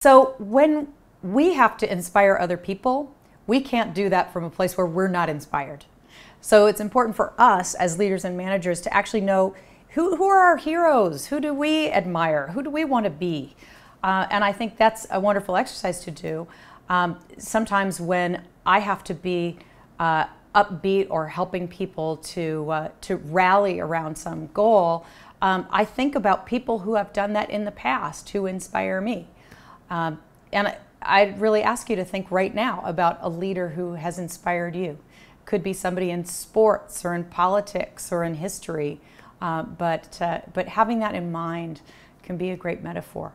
So when we have to inspire other people, we can't do that from a place where we're not inspired. So it's important for us as leaders and managers to actually know who, who are our heroes? Who do we admire? Who do we want to be? Uh, and I think that's a wonderful exercise to do. Um, sometimes when I have to be uh, upbeat or helping people to, uh, to rally around some goal, um, I think about people who have done that in the past who inspire me. Um, and I'd really ask you to think right now about a leader who has inspired you. Could be somebody in sports or in politics or in history, uh, but, uh, but having that in mind can be a great metaphor.